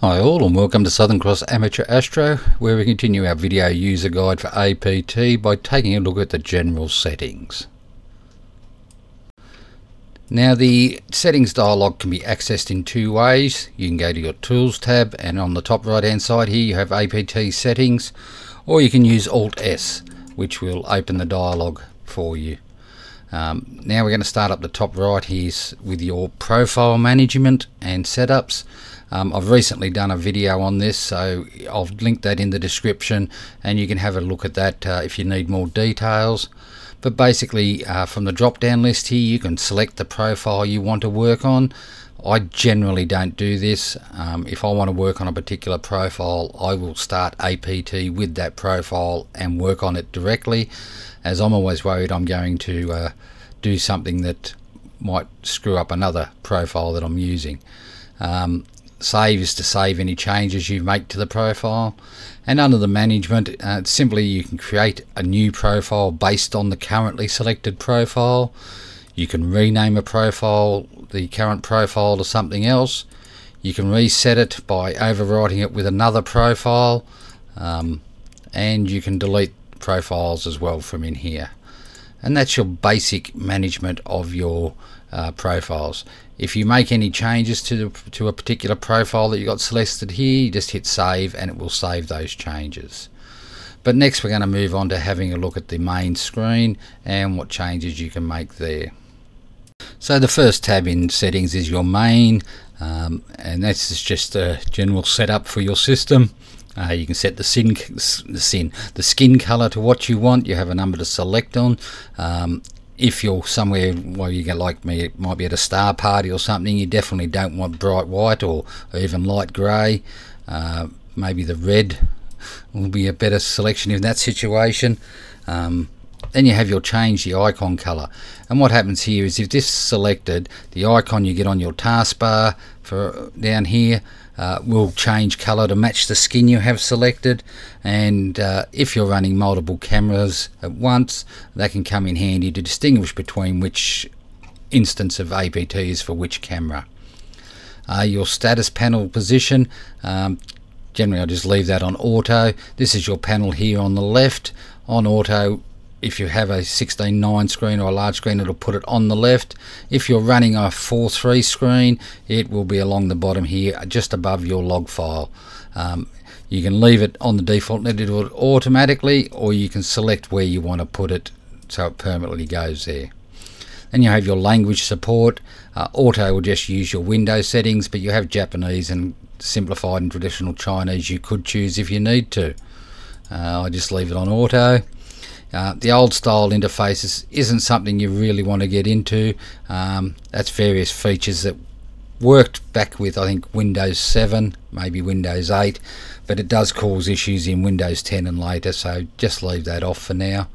Hi all and welcome to Southern Cross Amateur Astro where we continue our video user guide for APT by taking a look at the general settings. Now the settings dialog can be accessed in two ways. You can go to your tools tab and on the top right hand side here you have APT settings or you can use Alt S which will open the dialog for you. Um, now we're going to start up the top right here with your profile management and setups. Um, I've recently done a video on this so I'll link that in the description and you can have a look at that uh, if you need more details. But basically uh, from the drop down list here you can select the profile you want to work on. I generally don't do this. Um, if I want to work on a particular profile I will start APT with that profile and work on it directly. As I'm always worried I'm going to uh, do something that might screw up another profile that I'm using. Um, save is to save any changes you make to the profile. And under the management uh, simply you can create a new profile based on the currently selected profile. You can rename a profile the current profile to something else. You can reset it by overwriting it with another profile. Um, and you can delete profiles as well from in here and that's your basic management of your uh, profiles. If you make any changes to, the, to a particular profile that you got selected here, you just hit save and it will save those changes. But next we're going to move on to having a look at the main screen and what changes you can make there. So the first tab in settings is your main um, and this is just a general setup for your system. Uh, you can set the sin, the sin, the skin color to what you want. You have a number to select on. Um, if you're somewhere where you get like me, it might be at a star party or something, you definitely don't want bright white or, even light grey. Uh, maybe the red will be a better selection in that situation. Um, then you have your change the icon color and what happens here is if this is selected the icon you get on your taskbar for down here uh, will change color to match the skin you have selected. And uh, if you're running multiple cameras at once that can come in handy to distinguish between which instance of APT is for which camera. Uh, your status panel position um, generally I just leave that on auto. This is your panel here on the left. On auto if you have a 16.9 screen or a large screen it'll put it on the left. If you're running a 4.3 screen it will be along the bottom here just above your log file. Um, you can leave it on the default and it'll automatically or you can select where you want to put it so it permanently goes there. Then you have your language support. Uh, auto will just use your Windows settings but you have Japanese and simplified and traditional Chinese you could choose if you need to. Uh, I just leave it on auto uh, the old style interfaces isn't something you really want to get into. Um, that's various features that worked back with I think Windows 7, maybe Windows 8, but it does cause issues in Windows 10 and later, so just leave that off for now.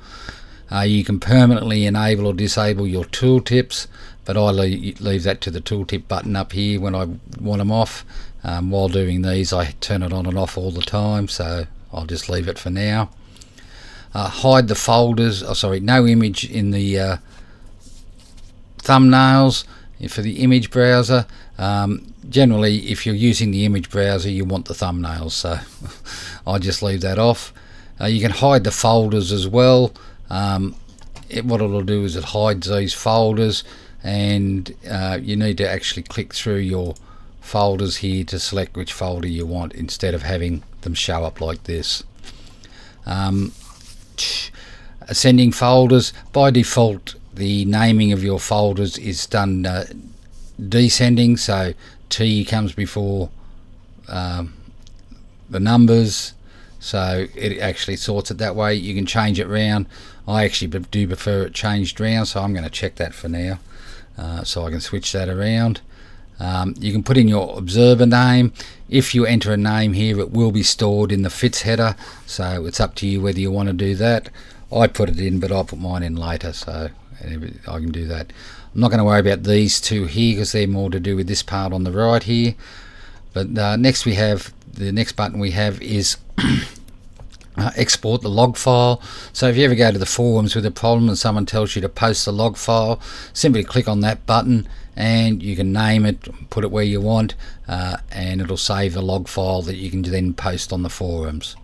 Uh, you can permanently enable or disable your tooltips, but I leave that to the tooltip button up here when I want them off. Um, while doing these, I turn it on and off all the time, so I'll just leave it for now uh, hide the folders oh sorry no image in the uh, thumbnails for the image browser. Um, generally if you're using the image browser you want the thumbnails so I just leave that off. Uh, you can hide the folders as well. Um, it, what it'll do is it hides these folders and uh, you need to actually click through your folders here to select which folder you want instead of having them show up like this. Um, ascending folders. By default the naming of your folders is done uh, descending so T comes before um, the numbers. So it actually sorts it that way. You can change it round. I actually do prefer it changed round so I'm going to check that for now uh, so I can switch that around um, you can put in your observer name. If you enter a name here, it will be stored in the FITS header, so it's up to you whether you want to do that. I put it in, but I'll put mine in later, so I can do that. I'm not going to worry about these two here because they're more to do with this part on the right here. But uh, next we have, the next button we have is uh, export the log file. So if you ever go to the forums with a problem and someone tells you to post the log file, simply click on that button and you can name it, put it where you want, uh, and it'll save a log file that you can then post on the forums.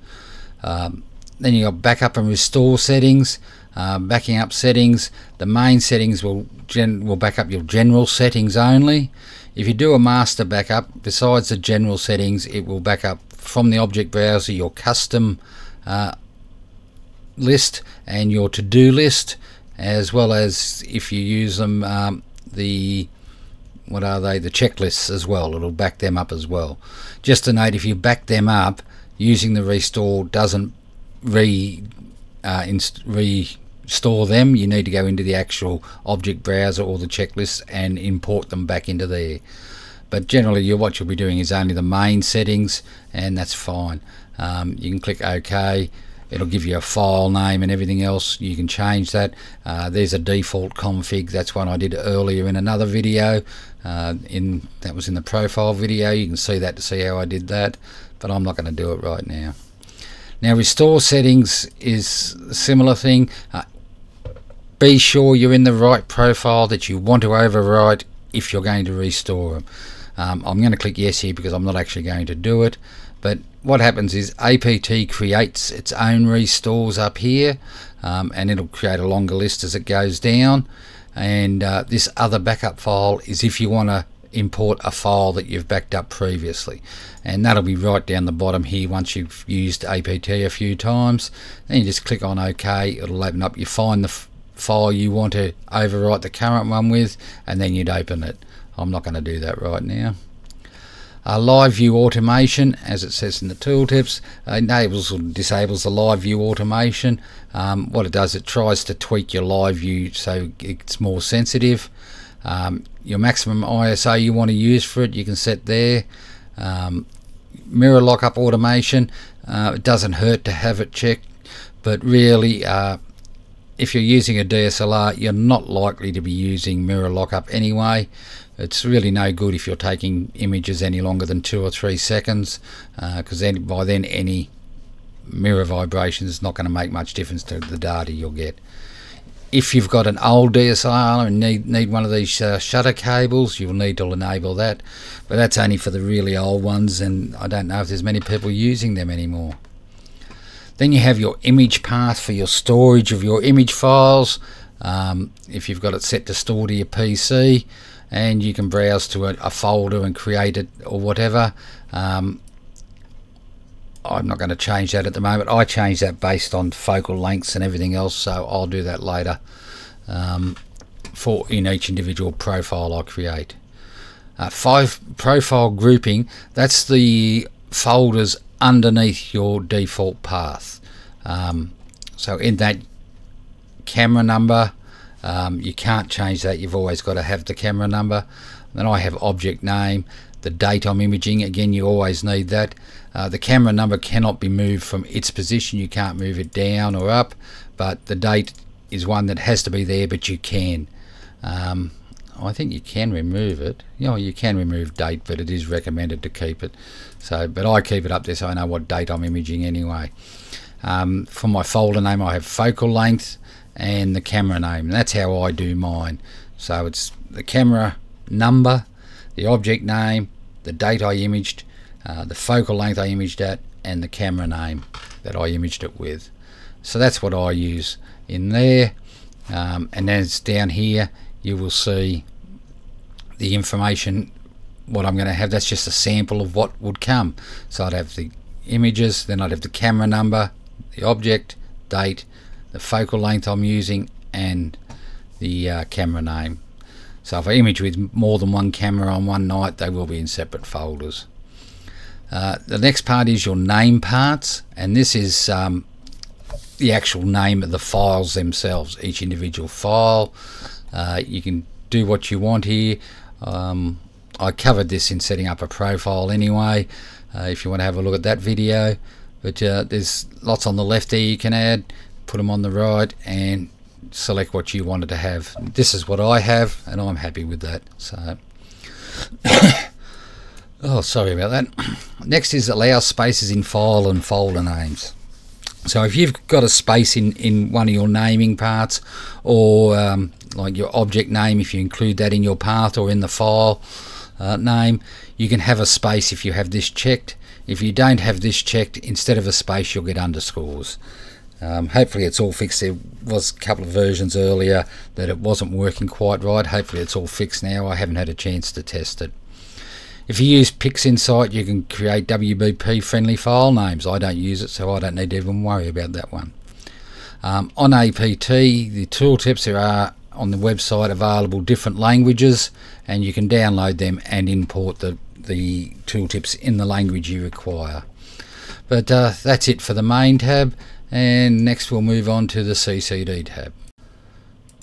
Um, then you got backup and restore settings. Uh, backing up settings, the main settings will will back up your general settings only. If you do a master backup, besides the general settings, it will back up from the object browser your custom uh, list and your to-do list as well as if you use them um, the what are they the checklists as well. It'll back them up as well. Just to note if you back them up using the restore doesn't re uh, restore them. You need to go into the actual object browser or the checklist and import them back into there but generally you, what you'll be doing is only the main settings and that's fine. Um, you can click OK. It'll give you a file name and everything else. You can change that. Uh, there's a default config. That's one I did earlier in another video. Uh, in that was in the profile video. You can see that to see how I did that but I'm not going to do it right now. Now restore settings is a similar thing. Uh, be sure you're in the right profile that you want to overwrite if you're going to restore them um, I'm going to click yes here because I'm not actually going to do it. But what happens is APT creates its own restores up here um, and it'll create a longer list as it goes down. And uh, this other backup file is if you want to import a file that you've backed up previously. And that'll be right down the bottom here once you've used APT a few times. Then you just click on OK. It'll open up. You find the file you want to overwrite the current one with and then you'd open it I'm not going to do that right now live view automation, as it says in the tooltips, uh, enables or disables the live view automation. Um, what it does, it tries to tweak your live view so it's more sensitive. Um, your maximum ISO you want to use for it, you can set there. Um, mirror lockup automation, uh, it doesn't hurt to have it checked, but really uh, if you're using a DSLR, you're not likely to be using mirror lockup anyway. It's really no good if you're taking images any longer than two or three seconds, because uh, then by then any mirror vibration is not going to make much difference to the data you'll get. If you've got an old DSLR and need need one of these uh, shutter cables, you'll need to enable that, but that's only for the really old ones, and I don't know if there's many people using them anymore. Then you have your image path for your storage of your image files. Um, if you've got it set to store to your PC, and you can browse to a, a folder and create it or whatever. Um, I'm not going to change that at the moment. I change that based on focal lengths and everything else, so I'll do that later um, for in each individual profile I create. Uh, five profile grouping, that's the folders underneath your default path. Um, so in that camera number, um, you can't change that. You've always got to have the camera number. Then I have object name the date I'm imaging. Again you always need that. Uh, the camera number cannot be moved from its position. You can't move it down or up but the date is one that has to be there but you can. Um, I think you can remove it you know you can remove date but it is recommended to keep it so but I keep it up there so I know what date I'm imaging anyway um, for my folder name I have focal length and the camera name. That's how I do mine. So it's the camera number, the object name, the date I imaged, uh, the focal length I imaged at, and the camera name that I imaged it with. So that's what I use in there. Um, and as down here, you will see the information what I'm going to have. That's just a sample of what would come. So I'd have the images, then I'd have the camera number, the object, date, the focal length I'm using and the uh, camera name. So if I image with more than one camera on one night, they will be in separate folders. Uh, the next part is your name parts, and this is um, the actual name of the files themselves, each individual file. Uh, you can do what you want here. Um, I covered this in setting up a profile anyway, uh, if you want to have a look at that video. But uh, there's lots on the left there you can add put them on the right and select what you wanted to have. This is what I have and I'm happy with that so. Oh sorry about that. Next is allow spaces in file and folder names So if you've got a space in, in one of your naming parts or um, like your object name, if you include that in your path or in the file uh, name, you can have a space if you have this checked. If you don't have this checked, instead of a space, you'll get underscores. Um, hopefully it's all fixed. There was a couple of versions earlier that it wasn't working quite right. Hopefully it's all fixed now. I haven't had a chance to test it. If you use PixInsight, you can create WBP friendly file names. I don't use it, so I don't need to even worry about that one. Um, on APT, the tooltips there are on the website available different languages, and you can download them and import the, the tooltips in the language you require. But uh, that's it for the main tab and next we'll move on to the CCD tab.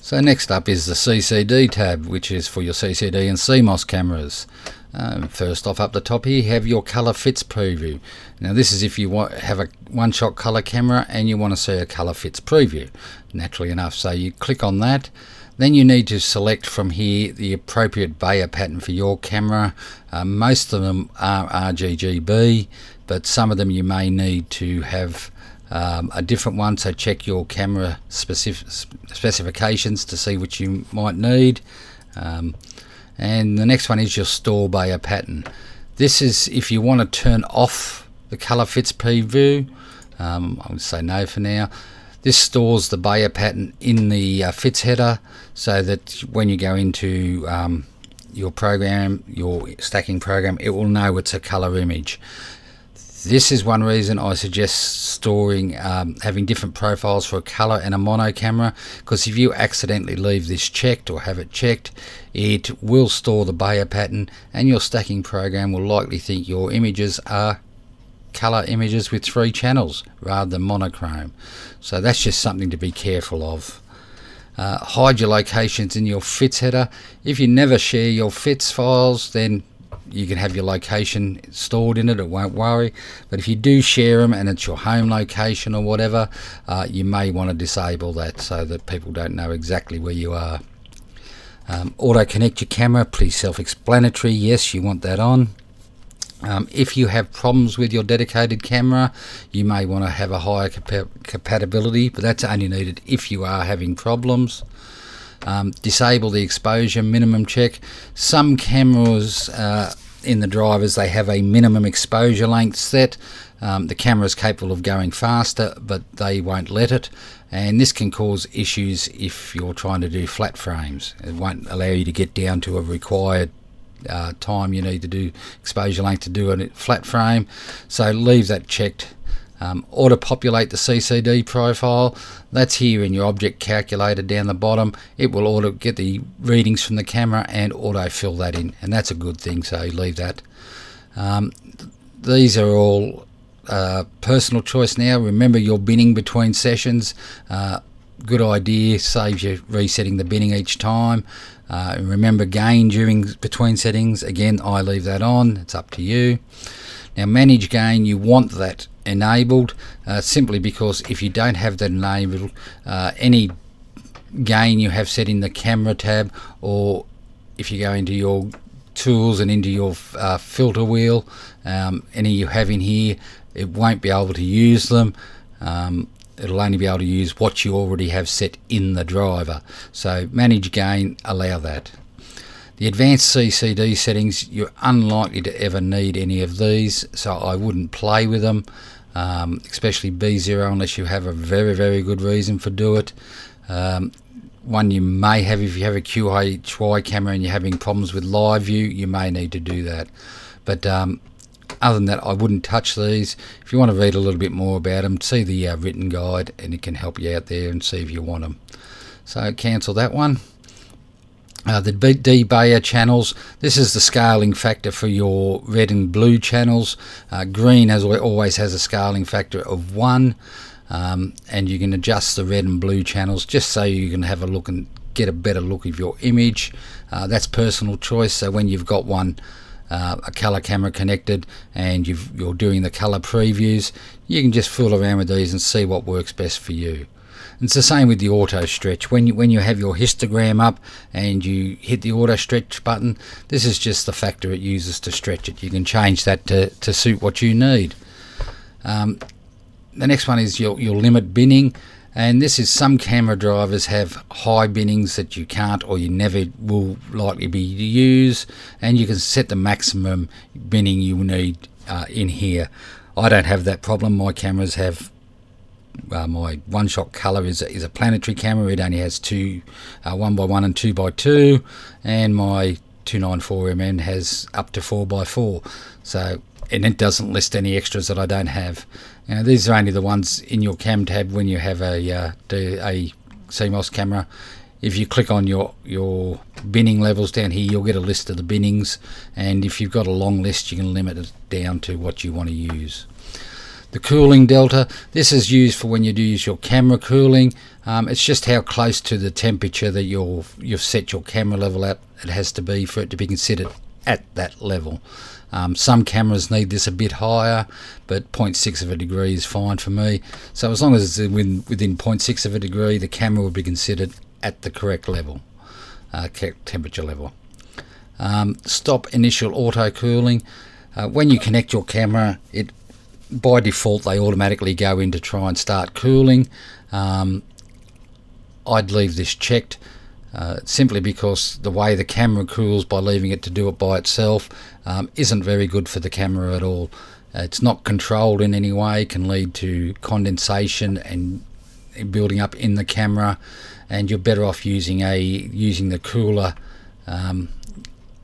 So next up is the CCD tab which is for your CCD and CMOS cameras. Um, first off up the top here have your color fits preview. Now this is if you want have a one shot color camera and you want to see a color fits preview naturally enough so you click on that then you need to select from here the appropriate Bayer pattern for your camera. Uh, most of them are RGGB but some of them you may need to have um, a different one so check your camera specific specifications to see what you might need um, and the next one is your store Bayer pattern this is if you want to turn off the color fits preview um, I would say no for now this stores the Bayer pattern in the uh, fits header so that when you go into um, your program, your stacking program, it will know it's a color image. This is one reason I suggest storing, um, having different profiles for a color and a mono camera because if you accidentally leave this checked or have it checked, it will store the Bayer pattern and your stacking program will likely think your images are color images with three channels rather than monochrome. So that's just something to be careful of. Uh, hide your locations in your fits header. If you never share your fits files, then you can have your location stored in it it won't worry. But if you do share them and it's your home location or whatever uh, you may want to disable that so that people don't know exactly where you are. Um, auto connect your camera pretty self-explanatory yes you want that on. Um, if you have problems with your dedicated camera, you may want to have a higher compatibility, but that's only needed if you are having problems. Um, disable the exposure minimum check. Some cameras uh, in the drivers they have a minimum exposure length set. Um, the camera is capable of going faster, but they won't let it, and this can cause issues if you're trying to do flat frames. It won't allow you to get down to a required uh, time you need to do exposure length to do a flat frame. So leave that checked um, auto populate the CCD profile. That's here in your object calculator down the bottom. It will auto get the readings from the camera and auto fill that in and that's a good thing so leave that. Um, these are all uh, personal choice now. Remember you're binning between sessions. Uh, good idea. Saves you resetting the binning each time. Uh, remember gain during between settings. Again I leave that on. It's up to you. Now manage gain. You want that enabled uh, simply because if you don't have that enabled uh, any gain you have set in the camera tab or if you go into your tools and into your uh, filter wheel um, any you have in here it won't be able to use them. Um, it'll only be able to use what you already have set in the driver. So manage gain allow that. The advanced CCD settings you're unlikely to ever need any of these so I wouldn't play with them um, especially B0 unless you have a very very good reason for do it. Um, one you may have if you have a QHY camera and you're having problems with live view you may need to do that. But um, other than that I wouldn't touch these. If you want to read a little bit more about them see the uh, written guide and it can help you out there and see if you want them so cancel that one uh, the D Bayer channels, this is the scaling factor for your red and blue channels. Uh, green has always has a scaling factor of 1 um, and you can adjust the red and blue channels just so you can have a look and get a better look of your image. Uh, that's personal choice so when you've got one uh, a color camera connected and you are doing the color previews you can just fool around with these and see what works best for you. It's the same with the auto stretch. When you when you have your histogram up and you hit the auto stretch button, this is just the factor it uses to stretch it. You can change that to, to suit what you need. Um, the next one is your, your limit binning and this is some camera drivers have high binnings that you can't or you never will likely be to use and you can set the maximum binning you will need uh, in here I don't have that problem my cameras have uh, my one shot color is a, is a planetary camera it only has two uh, one by one and two by two and my 294mm has up to four by four so and it doesn't list any extras that I don't have now, these are only the ones in your cam tab when you have a, uh, a CMOS camera. If you click on your, your binning levels down here, you'll get a list of the binnings. And if you've got a long list, you can limit it down to what you want to use. The cooling delta, this is used for when you do use your camera cooling. Um, it's just how close to the temperature that you you've set your camera level at it has to be for it to be considered at that level. Um, some cameras need this a bit higher, but 0.6 of a degree is fine for me. So as long as it's within, within 0.6 of a degree, the camera will be considered at the correct level, uh, temperature level. Um, stop initial auto cooling. Uh, when you connect your camera, it by default they automatically go in to try and start cooling. Um, I'd leave this checked uh, simply because the way the camera cools by leaving it to do it by itself um, isn't very good for the camera at all. It's not controlled in any way, can lead to condensation and building up in the camera and you're better off using a using the cooler um,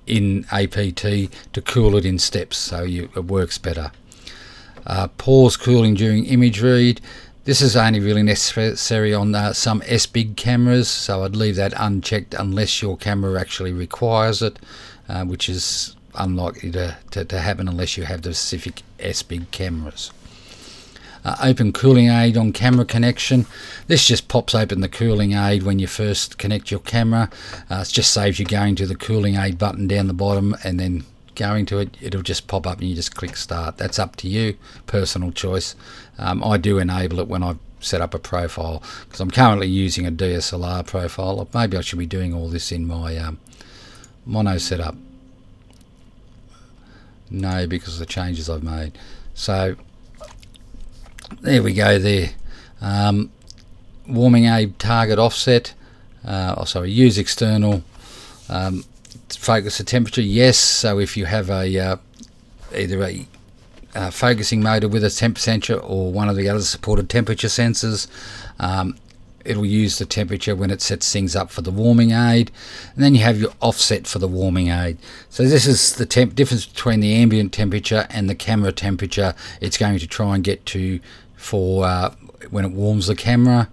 in APT to cool it in steps so you, it works better. Uh, pause cooling during image read. This is only really necessary on uh, some SBIG cameras, so I'd leave that unchecked unless your camera actually requires it, uh, which is unlikely to, to, to, happen unless you have the specific SBIG cameras. Uh, open cooling aid on camera connection. This just pops open the cooling aid when you first connect your camera. Uh, it just saves you going to the cooling aid button down the bottom and then going to it, it'll just pop up and you just click start. That's up to you, personal choice. Um, I do enable it when I set up a profile because I'm currently using a DSLR profile. Maybe I should be doing all this in my um, mono setup. No, because of the changes I've made. So there we go there. Um, warming aid target offset. Uh, oh, sorry, use external. Um, focus the temperature, yes. So if you have a uh, either a focusing motor with a temp sensor or one of the other supported temperature sensors, um, it'll use the temperature when it sets things up for the warming aid. And then you have your offset for the warming aid. So this is the temp difference between the ambient temperature and the camera temperature. It's going to try and get to for uh, when it warms the camera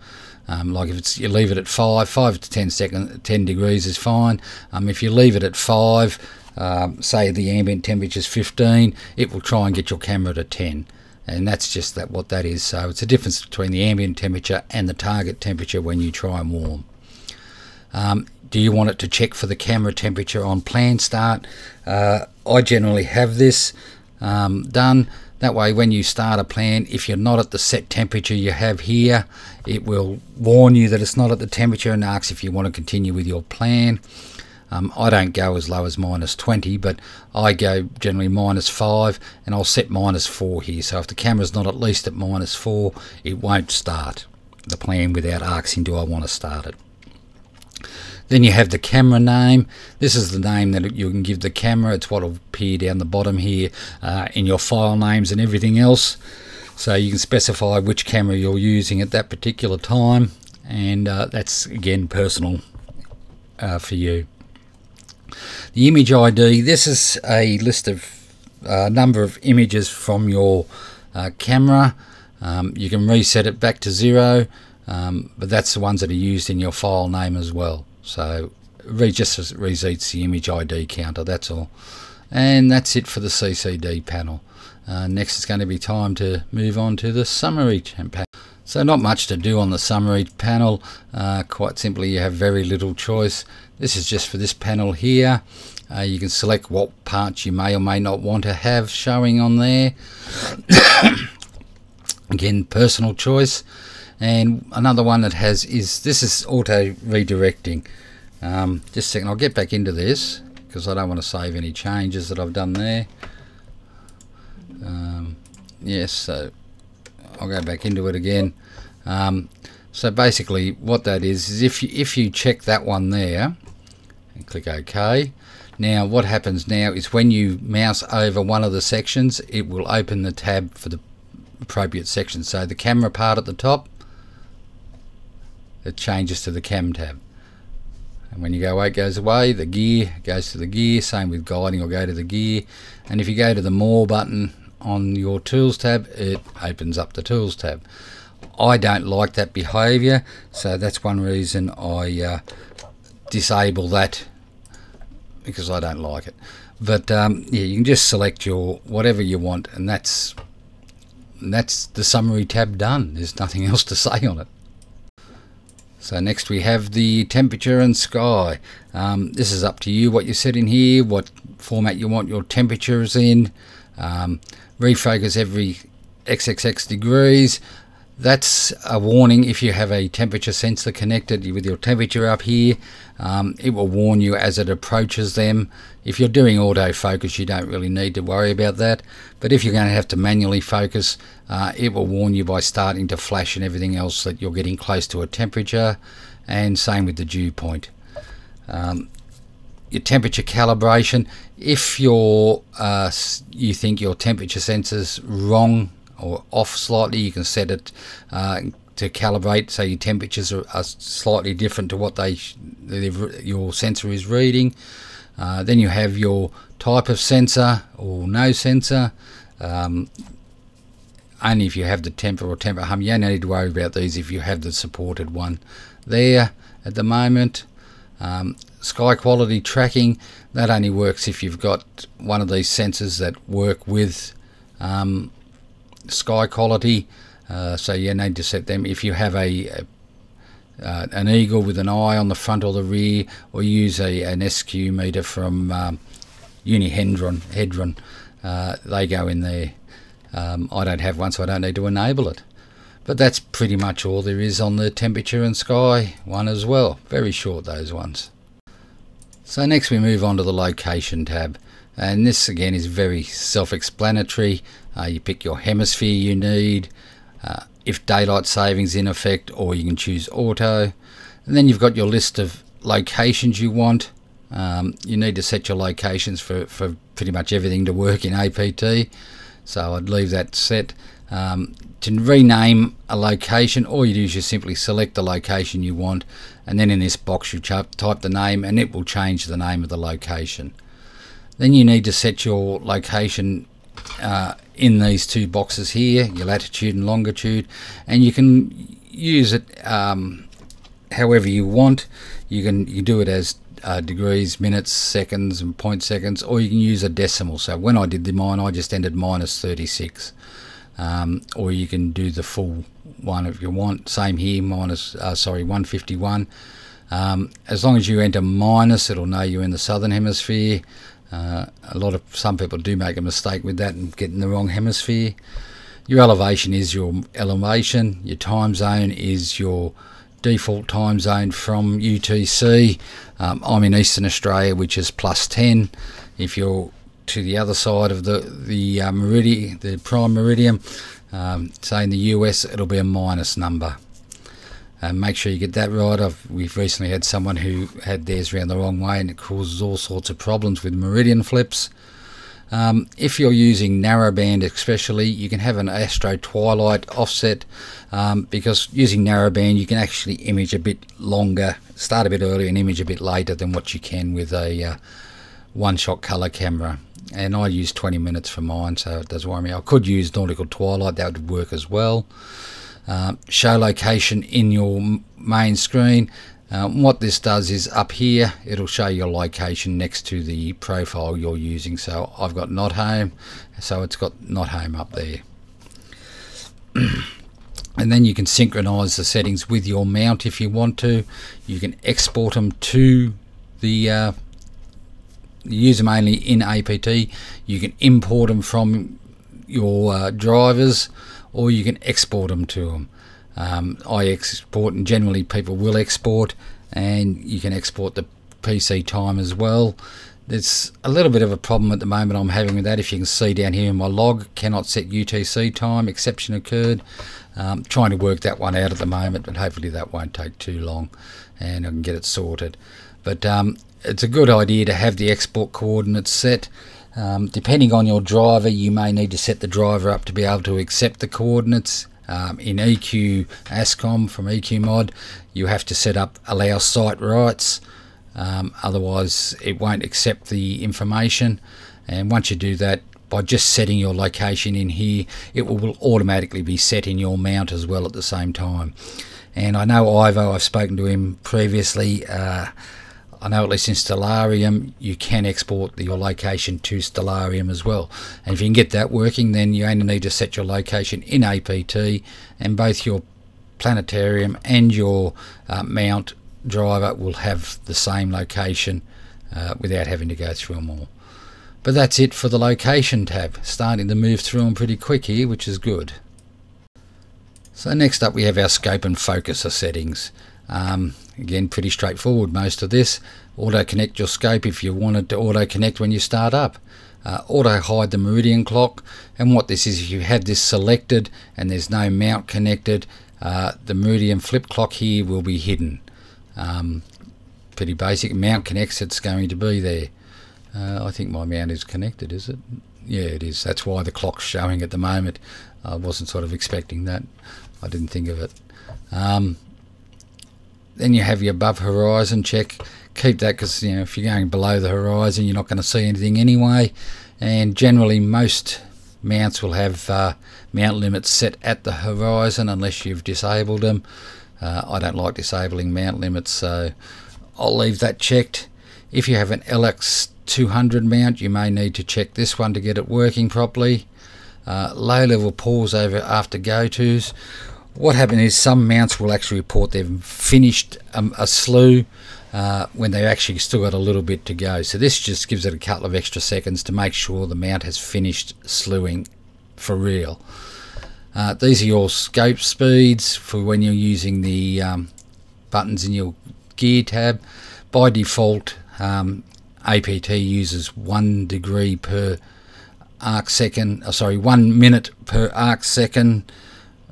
um, like if it's you leave it at five, five to 10 second, 10 degrees is fine. Um, if you leave it at five, um, say the ambient temperature is 15, it will try and get your camera to 10 and that's just that what that is. So it's a difference between the ambient temperature and the target temperature when you try and warm. Um, do you want it to check for the camera temperature on plan start? Uh, I generally have this um, done that way when you start a plan, if you're not at the set temperature you have here, it will warn you that it's not at the temperature and asks if you want to continue with your plan. Um, I don't go as low as minus 20, but I go generally minus 5, and I'll set minus 4 here. So if the camera's not at least at minus 4, it won't start the plan without asking do I want to start it. Then you have the camera name. This is the name that you can give the camera. It's what will appear down the bottom here uh, in your file names and everything else. So you can specify which camera you're using at that particular time. And uh, that's, again, personal uh, for you. The image ID. This is a list of a uh, number of images from your uh, camera. Um, you can reset it back to zero. Um, but that's the ones that are used in your file name as well. So re just resets the image ID counter, that's all. And that's it for the CCD panel. Uh, next it's going to be time to move on to the summary panel. So not much to do on the summary panel. Uh, quite simply, you have very little choice. This is just for this panel here. Uh, you can select what parts you may or may not want to have showing on there. Again, personal choice and another one that has is this is auto redirecting um, just a second I'll get back into this because I don't want to save any changes that I've done there. Um, yes so I'll go back into it again. Um, so basically what that is is if you, if you check that one there and click OK now what happens now is when you mouse over one of the sections it will open the tab for the appropriate section. So the camera part at the top it changes to the cam tab. And when you go away it goes away the gear goes to the gear. Same with guiding will go to the gear. And if you go to the more button on your tools tab it opens up the tools tab. I don't like that behavior so that's one reason I uh, disable that because I don't like it. But um, yeah you can just select your whatever you want and that's that's the summary tab done. There's nothing else to say on it so next we have the temperature and sky. Um, this is up to you what you set in here, what format you want your temperatures in. Um, refocus every XXX degrees. That's a warning if you have a temperature sensor connected with your temperature up here. Um, it will warn you as it approaches them. If you're doing autofocus, you don't really need to worry about that. But if you're going to have to manually focus, uh, it will warn you by starting to flash and everything else that you're getting close to a temperature. And same with the dew point. Um, your temperature calibration. If you're uh, you think your temperature sensor's wrong or off slightly you can set it uh, to calibrate so your temperatures are, are, slightly different to what they your sensor is reading. Uh, then you have your type of sensor or no sensor. Um, only if you have the temper or temper hum you don't need to worry about these if you have the supported one there at the moment. Um, sky quality tracking that only works if you've got one of these sensors that work with um, sky quality. Uh, so you need to set them. If you have a, a uh, an eagle with an eye on the front or the rear or use a, an SQ meter from um, Unihedron Hedron, uh, they go in there. Um, I don't have one so I don't need to enable it. But that's pretty much all there is on the temperature and sky one as well. Very short those ones. So next we move on to the location tab. And this again is very self-explanatory uh, you pick your hemisphere you need uh, if daylight savings in effect or you can choose auto. And then you've got your list of locations you want. Um, you need to set your locations for, for pretty much everything to work in APT so I'd leave that set. Um, to rename a location all you do is you simply select the location you want and then in this box you type the name and it will change the name of the location. Then you need to set your location uh, in these two boxes here, your latitude and longitude, and you can use it um, however you want. You can you do it as uh, degrees, minutes, seconds, and point seconds, or you can use a decimal. So when I did the mine, I just entered minus 36. Um, or you can do the full one if you want. Same here, minus, uh, sorry, 151. Um, as long as you enter minus, it'll know you're in the southern hemisphere. Uh, a lot of some people do make a mistake with that and get in the wrong hemisphere. Your elevation is your elevation. Your time zone is your default time zone from UTC. Um, I'm in Eastern Australia, which is plus 10. If you're to the other side of the the uh, meridian, the prime meridian, um, say in the US, it'll be a minus number and make sure you get that right. I've, we've recently had someone who had theirs around the wrong way and it causes all sorts of problems with meridian flips. Um, if you're using narrowband especially, you can have an Astro Twilight offset um, because using narrowband you can actually image a bit longer, start a bit earlier and image a bit later than what you can with a uh, one-shot color camera. And I use 20 minutes for mine, so it doesn't worry me. I could use Nautical Twilight, that would work as well. Uh, show location in your main screen. Um, what this does is up here it'll show your location next to the profile you're using. So I've got not home so it's got not home up there. And then you can synchronize the settings with your mount if you want to. You can export them to the uh, use them only in APT you can import them from your uh, drivers or you can export them to them. Um, I export, and generally people will export, and you can export the PC time as well. there's a little bit of a problem at the moment I'm having with that if you can see down here in my log cannot set UTC time exception occurred um, trying to work that one out at the moment but hopefully that won't take too long and I can get it sorted but um, it's a good idea to have the export coordinates set um, depending on your driver you may need to set the driver up to be able to accept the coordinates. Um, in EQ ASCOM from EQ mod you have to set up allow site writes, um, otherwise it won't accept the information. And once you do that by just setting your location in here it will automatically be set in your mount as well at the same time. And I know Ivo I've spoken to him previously uh, I know at least in Stellarium you can export your location to Stellarium as well and if you can get that working then you only need to set your location in APT and both your planetarium and your uh, mount driver will have the same location uh, without having to go through them all. But that's it for the location tab. Starting to move through them pretty quick here, which is good. So next up we have our scope and focuser settings. Um, again, pretty straightforward most of this. Auto connect your scope if you want it to auto connect when you start up. Uh, auto hide the meridian clock and what this is if you have this selected and there's no mount connected uh, the meridian flip clock here will be hidden um, pretty basic. Mount connects, it's going to be there. Uh, I think my mount is connected, is it? Yeah, it is. That's why the clock's showing at the moment. I wasn't sort of expecting that. I didn't think of it. Um, then you have your above horizon check. Keep that because you know if you're going below the horizon, you're not going to see anything anyway. And generally, most mounts will have uh, mount limits set at the horizon unless you've disabled them. Uh, I don't like disabling mount limits, so I'll leave that checked. If you have an LX200 mount, you may need to check this one to get it working properly. Uh, low level pause over after go-tos. What happens is some mounts will actually report they've finished um, a slew uh, when they've actually still got a little bit to go. So this just gives it a couple of extra seconds to make sure the mount has finished slewing for real. Uh, these are your scope speeds for when you're using the um, buttons in your gear tab. By default, um, APT uses one degree per arc second, uh, sorry, one minute per arc second,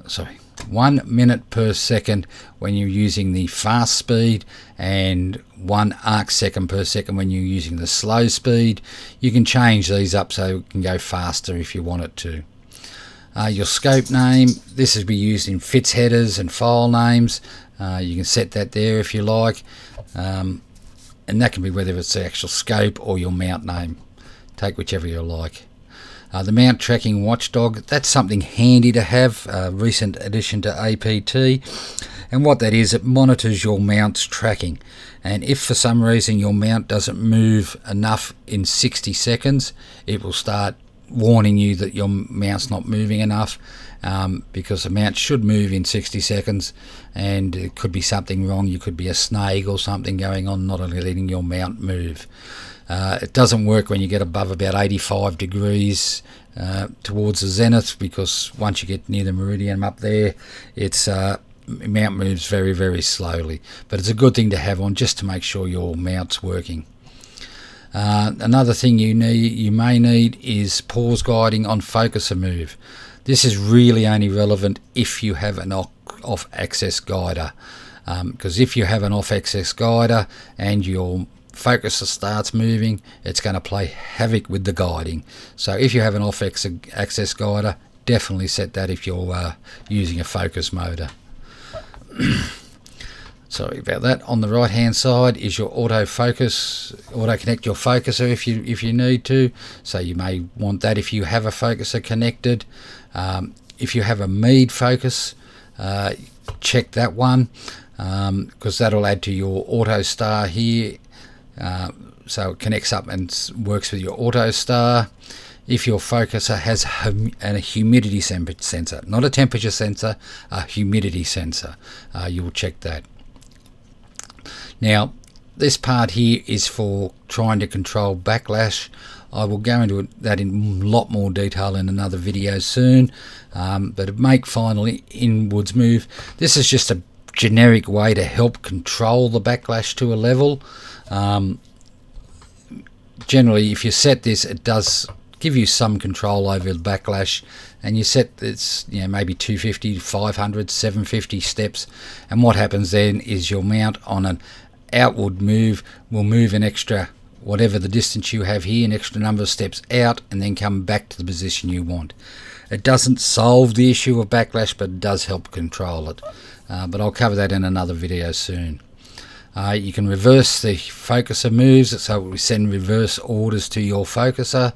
sorry, one minute per second when you're using the fast speed and one arc second per second when you're using the slow speed. You can change these up so it can go faster if you want it to. Uh, your scope name, this is be used in FITS headers and file names. Uh, you can set that there if you like. Um, and that can be whether it's the actual scope or your mount name. Take whichever you like. Uh, the mount tracking watchdog, that's something handy to have, a recent addition to APT. And what that is, it monitors your mount's tracking. And if for some reason your mount doesn't move enough in 60 seconds, it will start warning you that your mount's not moving enough um, because the mount should move in 60 seconds and it could be something wrong. You could be a snag or something going on, not only letting your mount move. Uh, it doesn't work when you get above about 85 degrees uh, towards the zenith because once you get near the meridian up there, it's uh, mount moves very, very slowly. But it's a good thing to have on just to make sure your mount's working. Uh, another thing you need, you may need, is pause guiding on focuser move. This is really only relevant if you have an off axis guider, because um, if you have an off axis guider and your focuser starts moving, it's going to play havoc with the guiding. So if you have an off axis guider, definitely set that if you're uh, using a focus motor. sorry about that on the right hand side is your auto focus auto connect your focuser if you if you need to so you may want that if you have a focuser connected um, if you have a Meade focus uh, check that one because um, that'll add to your AutoStar here uh, so it connects up and works with your AutoStar if your focuser has hum a humidity sensor not a temperature sensor a humidity sensor uh, you will check that now, this part here is for trying to control backlash. I will go into that in a lot more detail in another video soon. Um, but make final inwards move. This is just a generic way to help control the backlash to a level. Um, generally if you set this it does give you some control over the backlash. And you set it's you know maybe 250 500 750 steps. And what happens then is your mount on an outward move. Will move an extra whatever the distance you have here an extra number of steps out and then come back to the position you want. It doesn't solve the issue of backlash but it does help control it. Uh, but I'll cover that in another video soon uh, you can reverse the focuser moves, so we send reverse orders to your focuser.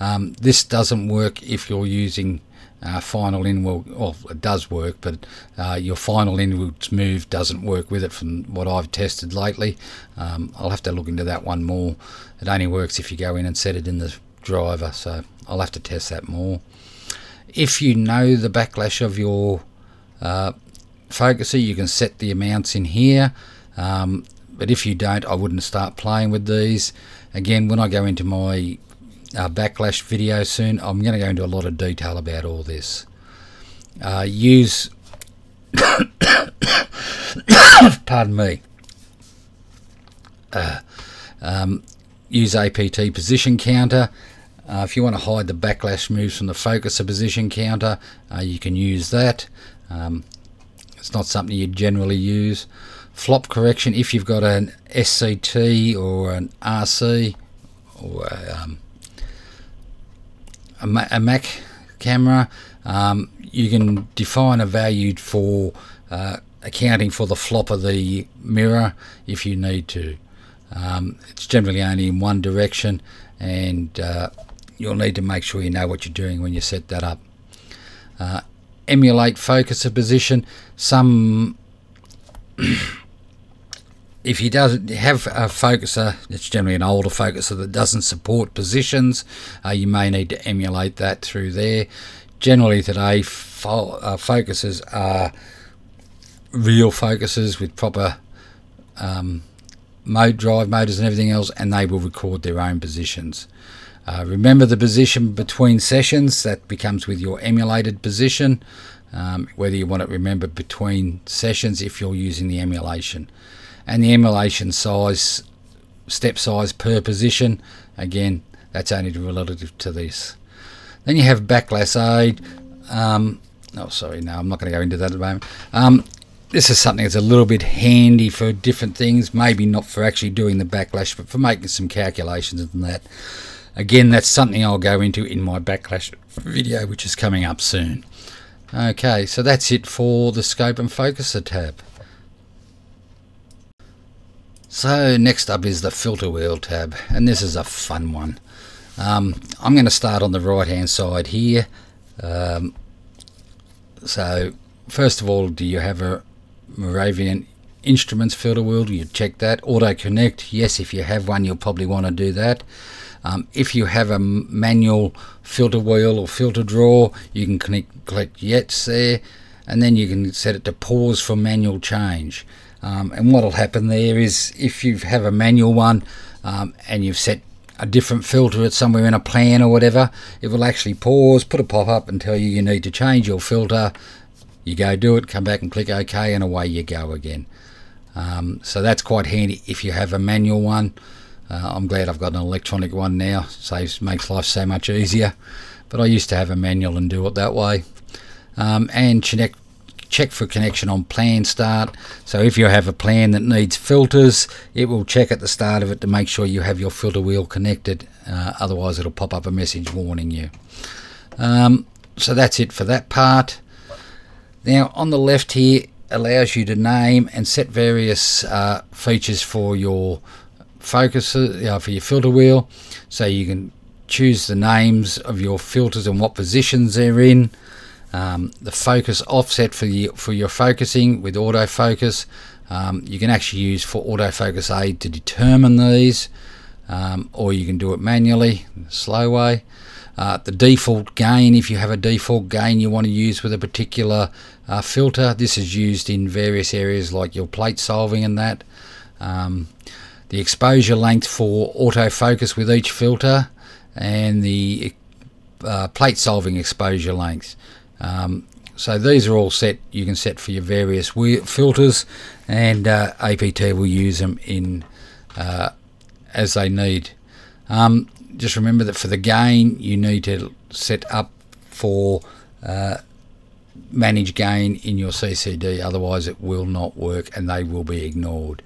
Um, this doesn't work if you're using uh, final inward, well it does work, but uh, your final inwards move doesn't work with it from what I've tested lately. Um, I'll have to look into that one more. It only works if you go in and set it in the driver, so I'll have to test that more. If you know the backlash of your uh, focuser, you can set the amounts in here. Um, but if you don't, I wouldn't start playing with these. Again, when I go into my uh, backlash video soon, I'm going to go into a lot of detail about all this. Uh, use, pardon me, uh, um, use APT position counter. Uh, if you want to hide the backlash moves from the focuser position counter, uh, you can use that. Um, it's not something you generally use flop correction if you've got an SCT or an RC or a, um, a, Mac camera um, you can define a value for uh, accounting for the flop of the mirror if you need to. Um, it's generally only in one direction and uh, you'll need to make sure you know what you're doing when you set that up. Uh, emulate focuser position. Some if you doesn't have a focuser, it's generally an older focuser that doesn't support positions, uh, you may need to emulate that through there. Generally today, fo uh, focuses are real focuses with proper um, mode drive motors and everything else, and they will record their own positions. Uh, remember the position between sessions, that becomes with your emulated position, um, whether you want it remembered between sessions if you're using the emulation and the emulation size step size per position. Again that's only relative to this. Then you have backlash aid. Um, oh sorry no I'm not going to go into that at the moment. Um, this is something that's a little bit handy for different things maybe not for actually doing the backlash but for making some calculations and that. Again that's something I'll go into in my backlash video which is coming up soon. Okay so that's it for the scope and focuser tab so next up is the filter wheel tab and this is a fun one. Um, I'm going to start on the right hand side here. Um, so first of all do you have a Moravian Instruments filter wheel? You check that. Auto connect, yes if you have one you'll probably want to do that. Um, if you have a manual filter wheel or filter drawer you can connect, collect yes there and then you can set it to pause for manual change. Um, and what will happen there is if you have a manual one um, and you've set a different filter at somewhere in a plan or whatever, it will actually pause, put a pop-up and tell you you need to change your filter. You go do it, come back and click OK and away you go again. Um, so that's quite handy if you have a manual one. Uh, I'm glad I've got an electronic one now, saves makes life so much easier. But I used to have a manual and do it that way. Um, and connect check for connection on plan start. So if you have a plan that needs filters it will check at the start of it to make sure you have your filter wheel connected. Uh, otherwise it'll pop up a message warning you. Um, so that's it for that part. Now on the left here allows you to name and set various uh, features for your focus uh, for your filter wheel. So you can choose the names of your filters and what positions they're in um, the focus offset for, for your focusing with autofocus um, you can actually use for autofocus aid to determine these um, or you can do it manually slow way. Uh, the default gain if you have a default gain you want to use with a particular uh, filter this is used in various areas like your plate solving and that. Um, the exposure length for autofocus with each filter and the uh, plate solving exposure length um, so these are all set you can set for your various filters and uh, APT will use them in uh, as they need Um, just remember that for the gain, you need to set up for uh, manage gain in your CCD, otherwise it will not work and they will be ignored.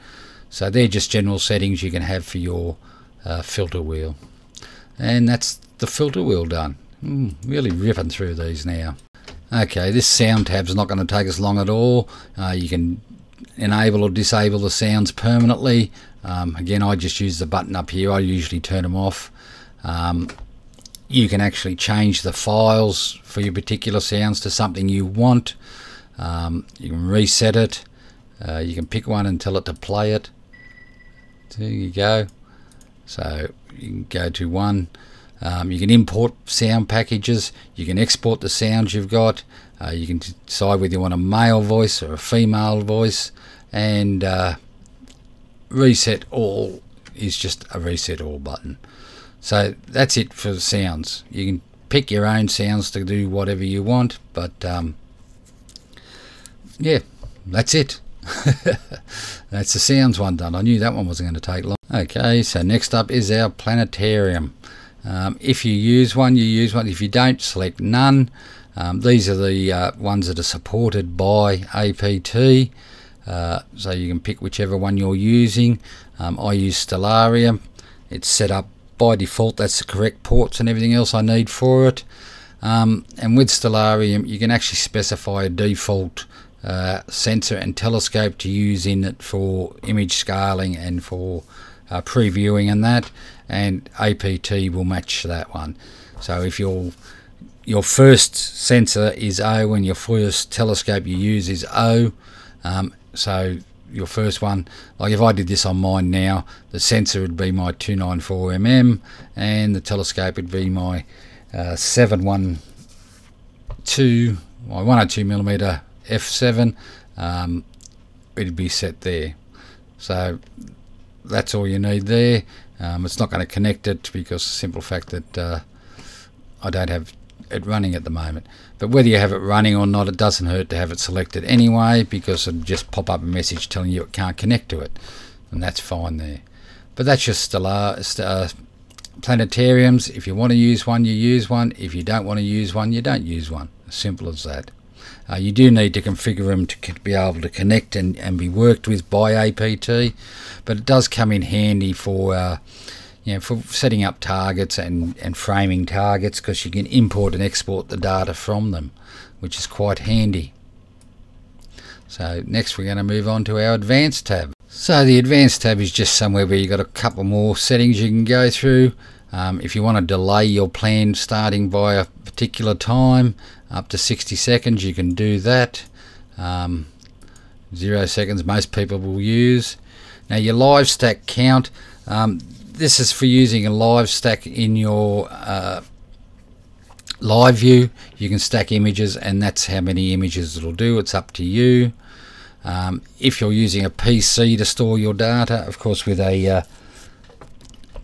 So they're just general settings you can have for your uh, filter wheel. And that's the filter wheel done. Mm, really ripping through these now. Okay, this sound tab's not going to take us long at all. Uh, you can enable or disable the sounds permanently. Um, again, I just use the button up here. I usually turn them off. Um, you can actually change the files for your particular sounds to something you want. Um, you can reset it. Uh, you can pick one and tell it to play it. There you go. So you can go to one. Um, you can import sound packages. You can export the sounds you've got. Uh, you can decide whether you want a male voice or a female voice. And uh, reset all is just a reset all button. So that's it for the sounds. You can pick your own sounds to do whatever you want, but um, yeah, that's it. that's the sounds one done. I knew that one wasn't going to take long. Okay, so next up is our planetarium. Um, if you use one, you use one. If you don't, select none. Um, these are the uh, ones that are supported by APT. Uh, so you can pick whichever one you're using. Um, I use Stellarium. It's set up by default that's the correct ports and everything else I need for it um, and with Stellarium you can actually specify a default uh, sensor and telescope to use in it for image scaling and for uh, previewing and that and APT will match that one. So if your your first sensor is O and your first telescope you use is O um, so your first one like if I did this on mine now the sensor would be my 294mm and the telescope would be my uh, 712 my 102 millimeter f7 um, it'd be set there. So that's all you need there um, it's not going to connect it because the simple fact that uh, I don't have it running at the moment. But whether you have it running or not, it doesn't hurt to have it selected anyway because it'll just pop up a message telling you it can't connect to it. And that's fine there. But that's just stellar, uh, planetariums. If you want to use one, you use one. If you don't want to use one, you don't use one. As simple as that. Uh, you do need to configure them to be able to connect and, and be worked with by APT, but it does come in handy for uh, you know, for setting up targets and, and framing targets because you can import and export the data from them, which is quite handy. So next we're going to move on to our advanced tab. So the advanced tab is just somewhere where you've got a couple more settings you can go through. Um, if you want to delay your plan starting by a particular time up to 60 seconds you can do that. Um, zero seconds most people will use. Now your live stack count um, this is for using a live stack in your uh, live view. You can stack images and that's how many images it'll do. It's up to you. Um, if you're using a PC to store your data, of course with a uh,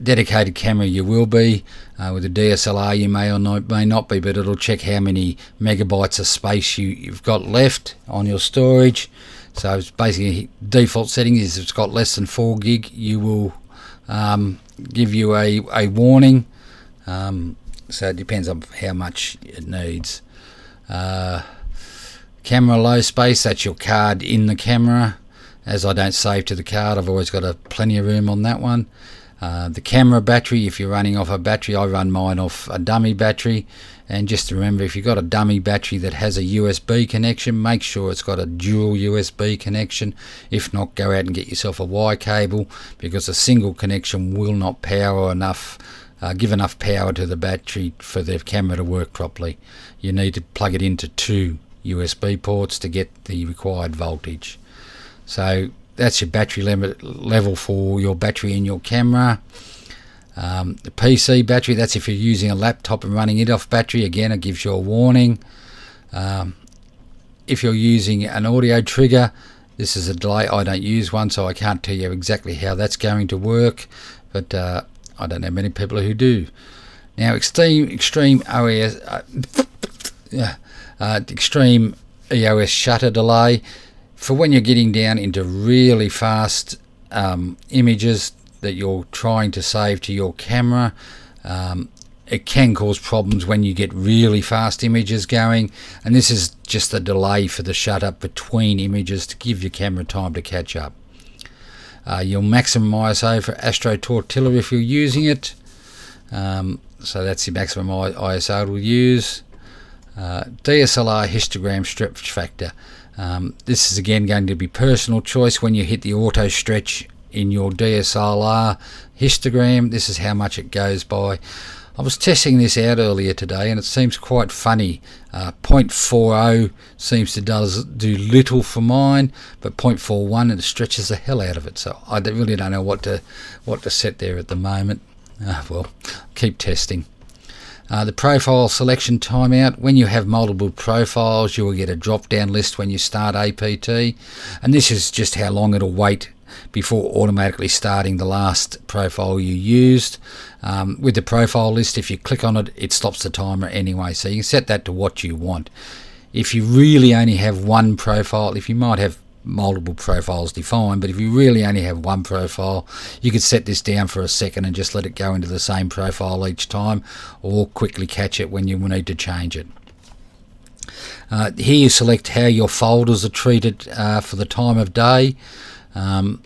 dedicated camera you will be. Uh, with a DSLR you may or not, may not be, but it'll check how many megabytes of space you, you've got left on your storage. So it's basically default setting is if it's got less than 4 gig you will um, give you a, a warning. Um, so it depends on how much it needs. Uh, camera low space, that's your card in the camera. As I don't save to the card, I've always got a plenty of room on that one. Uh, the camera battery, if you're running off a battery, I run mine off a dummy battery. And just remember, if you've got a dummy battery that has a USB connection, make sure it's got a dual USB connection. If not, go out and get yourself a Y cable because a single connection will not power enough, uh, give enough power to the battery for the camera to work properly. You need to plug it into two USB ports to get the required voltage. So that's your battery limit level for your battery in your camera. Um, the PC battery, that's if you're using a laptop and running it off battery. Again, it gives you a warning. Um, if you're using an audio trigger, this is a delay. I don't use one, so I can't tell you exactly how that's going to work. But uh, I don't know many people who do. Now, extreme extreme OS, uh, uh, extreme EOS shutter delay for when you're getting down into really fast um, images that you're trying to save to your camera. Um, it can cause problems when you get really fast images going and this is just a delay for the shut up between images to give your camera time to catch up. Uh, you'll maximum ISO for AstroTortilla if you're using it um, so that's the maximum ISO it'll use. Uh, DSLR histogram stretch factor. Um, this is again going to be personal choice when you hit the auto stretch in your DSLR histogram. This is how much it goes by. I was testing this out earlier today and it seems quite funny. Uh, 0.40 seems to does do little for mine, but 0.41 it stretches the hell out of it. So I really don't know what to what to set there at the moment. Uh, well, keep testing. Uh, the profile selection timeout. When you have multiple profiles, you will get a drop down list when you start APT, and this is just how long it'll wait before automatically starting the last profile you used. Um, with the profile list, if you click on it, it stops the timer anyway, so you can set that to what you want. If you really only have one profile, if you might have multiple profiles defined but if you really only have one profile you could set this down for a second and just let it go into the same profile each time or quickly catch it when you need to change it uh, here you select how your folders are treated uh, for the time of day um,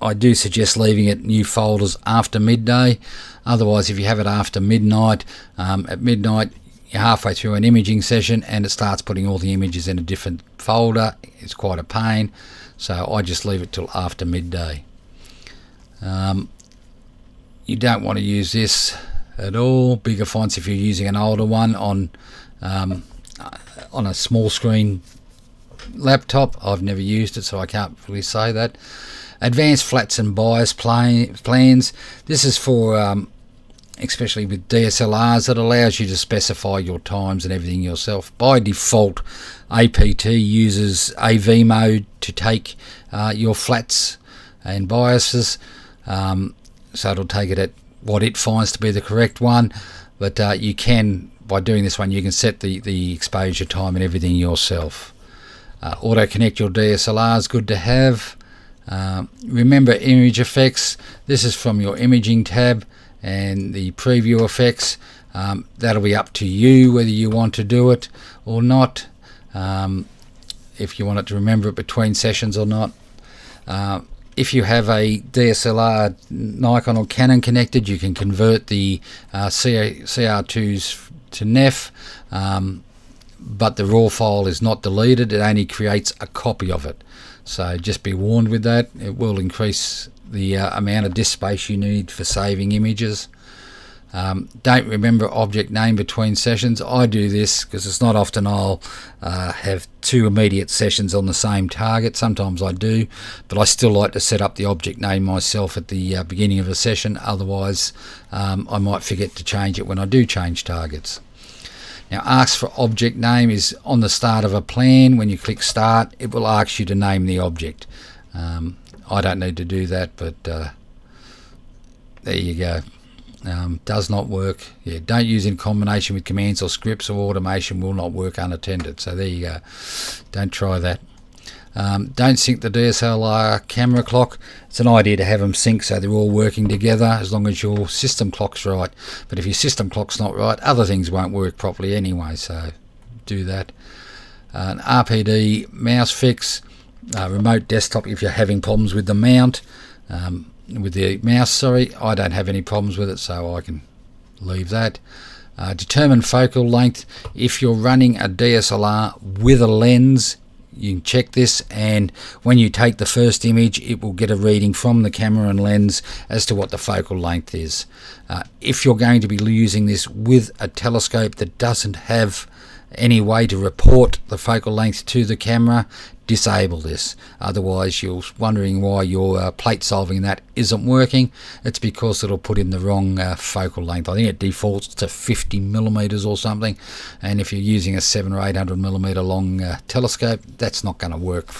I do suggest leaving it new folders after midday. Otherwise, if you have it after midnight, um, at midnight, you're halfway through an imaging session and it starts putting all the images in a different folder. It's quite a pain. So I just leave it till after midday. Um, you don't want to use this at all. Bigger fonts if you're using an older one on um, on a small screen laptop. I've never used it, so I can't really say that. Advanced flats and bias plan, plans. This is for, um, especially with DSLRs, it allows you to specify your times and everything yourself. By default, APT uses AV mode to take uh, your flats and biases. Um, so it'll take it at what it finds to be the correct one. But uh, you can, by doing this one, you can set the, the exposure time and everything yourself. Uh, auto connect your DSLR is good to have. Uh, remember image effects. This is from your imaging tab and the preview effects. Um, that'll be up to you whether you want to do it or not. Um, if you want it to remember it between sessions or not. Uh, if you have a DSLR Nikon or Canon connected, you can convert the uh, CR2s to NEF. Um, but the raw file is not deleted it only creates a copy of it so just be warned with that it will increase the uh, amount of disk space you need for saving images. Um, don't remember object name between sessions. I do this because it's not often I'll uh, have two immediate sessions on the same target. Sometimes I do but I still like to set up the object name myself at the uh, beginning of a session. Otherwise um, I might forget to change it when I do change targets. Now ask for object name is on the start of a plan. When you click start, it will ask you to name the object. Um, I don't need to do that, but uh, there you go. Um, does not work. Yeah, don't use in combination with commands or scripts or automation will not work unattended. So there you go. Don't try that. Um, don't sync the DSLR camera clock. It's an idea to have them sync so they're all working together as long as your system clock's right. But if your system clock's not right, other things won't work properly anyway, so do that. An RDP mouse fix, uh, remote desktop if you're having problems with the mount, um, with the mouse, sorry. I don't have any problems with it, so I can leave that. Uh, determine focal length. If you're running a DSLR with a lens, you can check this and when you take the first image it will get a reading from the camera and lens as to what the focal length is. Uh, if you're going to be using this with a telescope that doesn't have any way to report the focal length to the camera disable this. Otherwise you're wondering why your uh, plate solving that isn't working. It's because it'll put in the wrong uh, focal length. I think it defaults to 50 millimeters or something. And if you're using a 7 or 800 millimeter long uh, telescope that's not going to work.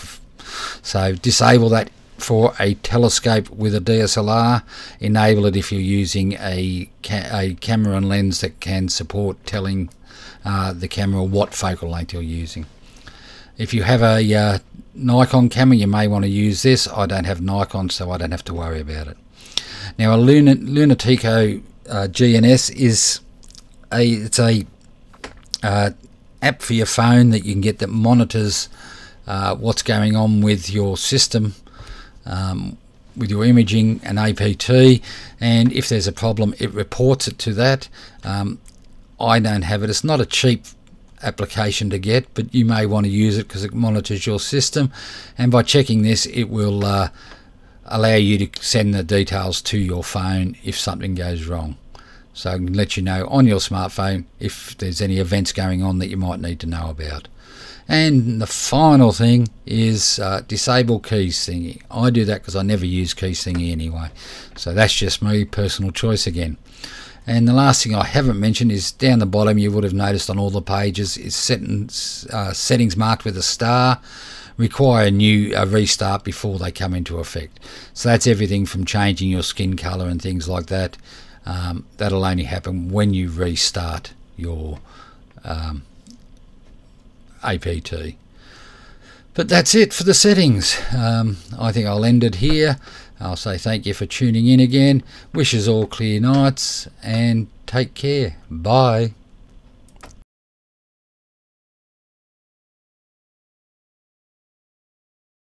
So disable that for a telescope with a DSLR enable it if you're using a, ca a camera and lens that can support telling uh, the camera or what focal length you're using if you have a uh, Nikon camera, you may want to use this. I don't have Nikon, so I don't have to worry about it. Now a Lunatico uh, GNS is a it's a uh, app for your phone that you can get that monitors uh, what's going on with your system um, with your imaging and APT and if there's a problem it reports it to that um, I don't have it it's not a cheap application to get but you may want to use it because it monitors your system and by checking this it will uh, allow you to send the details to your phone if something goes wrong so I can let you know on your smartphone if there's any events going on that you might need to know about and the final thing is uh, disable keys thingy. I do that because I never use keys thingy anyway. So that's just my personal choice again. And the last thing I haven't mentioned is down the bottom you would have noticed on all the pages is settings, uh, settings marked with a star require a new uh, restart before they come into effect. So that's everything from changing your skin color and things like that. Um, that'll only happen when you restart your um, APT. But that's it for the settings. Um, I think I'll end it here. I'll say thank you for tuning in again. Wishes all clear nights and take care. Bye.